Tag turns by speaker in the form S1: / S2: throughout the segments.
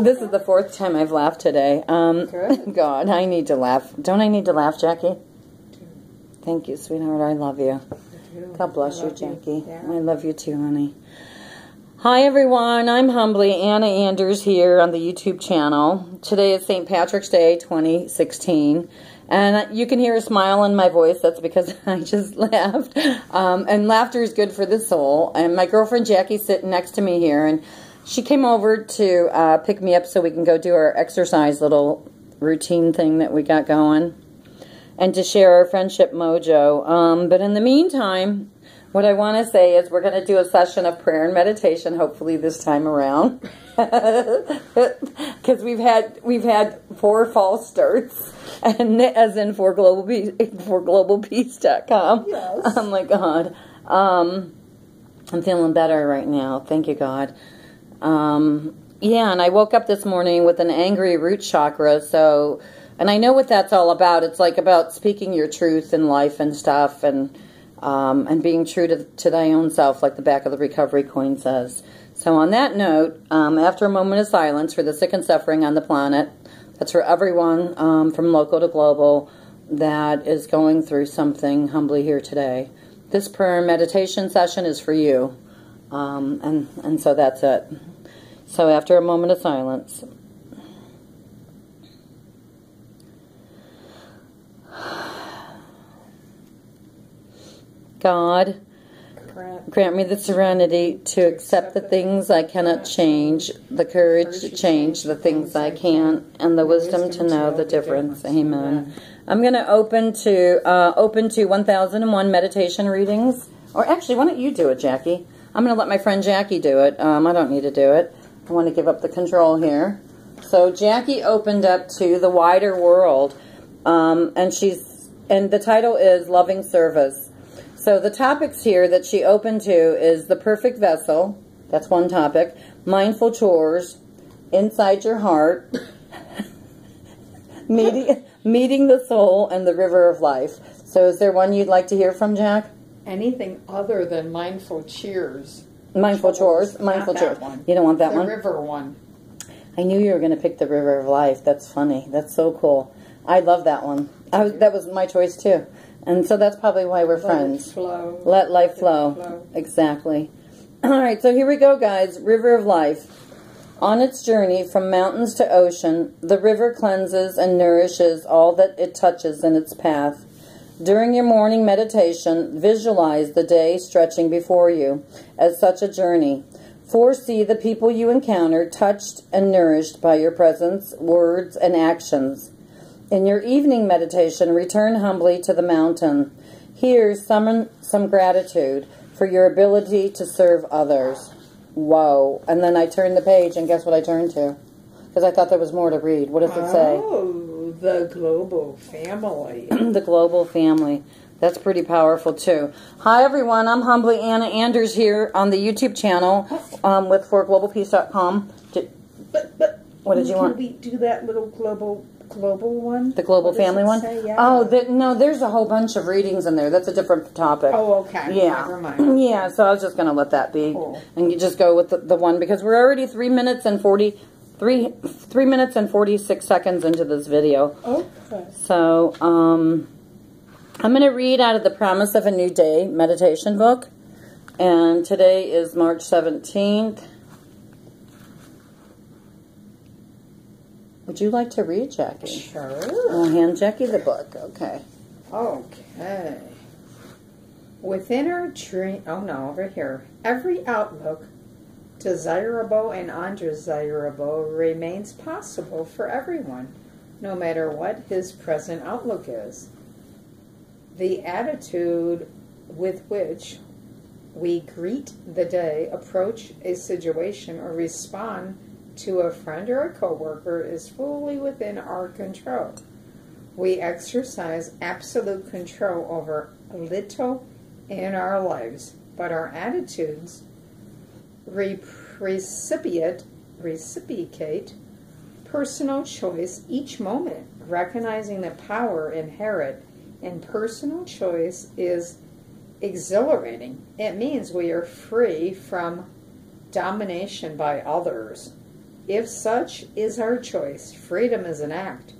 S1: This is the fourth time I've laughed today. Um,
S2: Good.
S1: God, I need to laugh. Don't I need to laugh, Jackie? Thank you, sweetheart. I love you. God bless you, Jackie.
S2: Yeah.
S1: I love you too, honey. Hi, everyone. I'm humbly Anna Anders here on the YouTube channel. Today is St. Patrick's Day 2016. And you can hear a smile in my voice. That's because I just laughed. Um, and laughter is good for the soul. And my girlfriend Jackie's sitting next to me here. And she came over to uh, pick me up so we can go do our exercise little routine thing that we got going and to share our friendship mojo. Um, but in the meantime, what I want to say is we're going to do a session of prayer and meditation, hopefully this time around, because we've had we've had four false starts, and as in for global peace, for globalpeace.com.
S2: Yes.
S1: Oh my God, um, I'm feeling better right now. Thank you, God. Um, yeah, and I woke up this morning with an angry root chakra, so, and I know what that's all about. It's like about speaking your truth in life and stuff, and um, and being true to, to thy own self, like the back of the recovery coin says. So, on that note, um, after a moment of silence for the sick and suffering on the planet, that's for everyone um, from local to global that is going through something humbly here today. This prayer meditation session is for you. Um, and, and so that's it. So after a moment of silence. God,
S2: Grant
S1: me the serenity to accept the things I cannot change, the courage to change the things I can, and the wisdom to know the difference. Amen. I'm going to open to uh, open to 1001 meditation readings. Or actually, why don't you do it, Jackie? I'm going to let my friend Jackie do it. Um, I don't need to do it. I want to give up the control here. So Jackie opened up to the wider world, um, and she's and the title is Loving Service. So the topics here that she opened to is the perfect vessel. That's one topic. Mindful chores, inside your heart, meeting meeting the soul, and the river of life. So is there one you'd like to hear from, Jack?
S2: Anything other than mindful cheers.
S1: Mindful chores, mindful chores. You don't want that
S2: the
S1: one.
S2: river one.
S1: I knew you were going to pick the River of Life. That's funny. That's so cool. I love that one. I was, that was my choice too, and so that's probably why we're
S2: Let
S1: friends.
S2: flow.
S1: Let life
S2: Let
S1: flow.
S2: flow.
S1: Exactly. All right, so here we go, guys. River of Life. On its journey from mountains to ocean, the river cleanses and nourishes all that it touches in its path. During your morning meditation, visualize the day stretching before you as such a journey. Foresee the people you encounter touched and nourished by your presence, words, and actions. In your evening meditation, return humbly to the mountain. Here, summon some gratitude for your ability to serve others. Whoa. And then I turned the page, and guess what I turned to? Because I thought there was more to read. What does it say?
S2: Oh, the global family.
S1: the global family. That's pretty powerful too. Hi everyone, I'm humbly Anna Anders here on the YouTube channel um, with 4globalpeace.com. Did,
S2: But, but
S1: What did you
S2: can
S1: want?
S2: we do that little global global one?
S1: the global family one?
S2: say? Yeah.
S1: Oh, the, no, there's a whole bunch of readings in there. That's a different topic.
S2: Oh, okay.
S1: Yeah.
S2: Never mind.
S1: Yeah, so I was just going to let that be.
S2: Cool.
S1: And you just go with the, the one because we're already 3 minutes and 40 three, 3 minutes and 46 seconds into this video.
S2: Okay.
S1: So, um, I'm going to read out of the Promise of a New Day meditation book. And today is March 17th. Would you like to read, Jackie?
S2: Sure.
S1: I'll hand Jackie the book. Okay.
S2: Okay. Within our dream, oh no, over here. Every outlook, desirable and undesirable, remains possible for everyone, no matter what his present outlook is. The attitude with which we greet the day, approach a situation, or respond to a friend or a coworker is fully within our control. We exercise absolute control over little in our lives, but our attitudes re- recipiate, reciprocate personal choice each moment, recognizing the power inherent in personal choice is exhilarating. It means we are free from domination by others. if such is our choice, freedom is an act,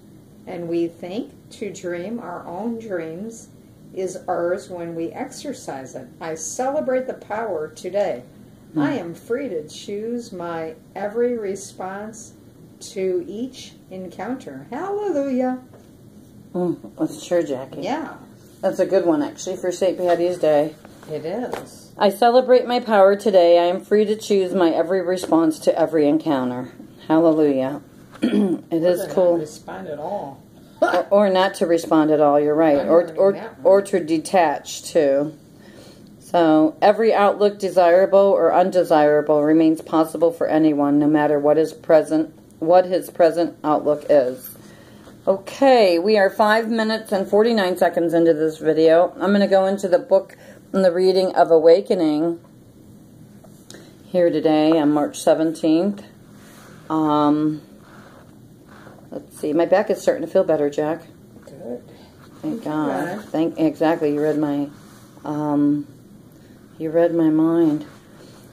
S2: and we think to dream our own dreams is ours when we exercise it. I celebrate the power today.
S1: Hmm.
S2: I am free to choose my every response to each encounter. Hallelujah.
S1: Mm, that's true, Jackie.
S2: Yeah,
S1: That's a good one, actually, for St. Patty's Day.
S2: it is.
S1: I celebrate my power today. I am free to choose my every response to every encounter. Hallelujah. it is cool.
S2: Respond at all.
S1: or, or not to respond at all. You're right,
S2: I'm
S1: or or or to detach too. So every outlook, desirable or undesirable, remains possible for anyone, no matter what his present what his present outlook is. Okay, we are five minutes and forty nine seconds into this video. I'm going to go into the book and the reading of Awakening here today on March seventeenth. Um, let's see, my back is starting to feel better, Jack.
S2: Good.
S1: Thank. God. Thank exactly. You read my, um, you read my mind.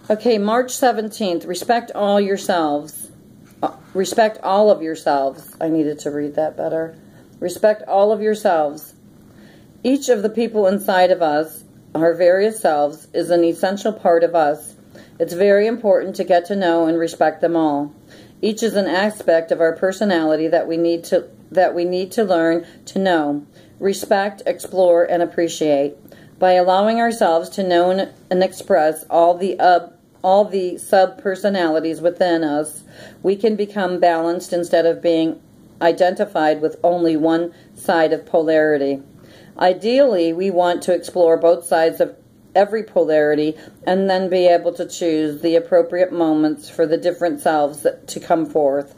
S1: Okay, March seventeenth. Respect all yourselves. Uh, respect all of yourselves. I needed to read that better. Respect all of yourselves. Each of the people inside of us, our various selves, is an essential part of us. It's very important to get to know and respect them all. Each is an aspect of our personality that we need to that we need to learn to know, respect, explore, and appreciate. By allowing ourselves to know and, express all the all the sub personalities within us, we can become balanced instead of being identified with only one side of polarity. Ideally, we want to explore both sides of every polarity and then be able to choose the appropriate moments for the different selves to come forth.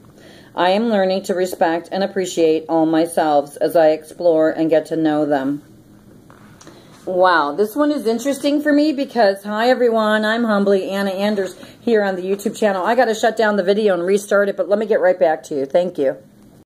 S1: I am learning to respect and appreciate all my selves as I explore and get to know them. Wow, this one is interesting for me because, hi everyone, I'm humbly Anna Anders here on the YouTube channel. I got to shut down the video and restart it, but let me get right back to you. Thank you.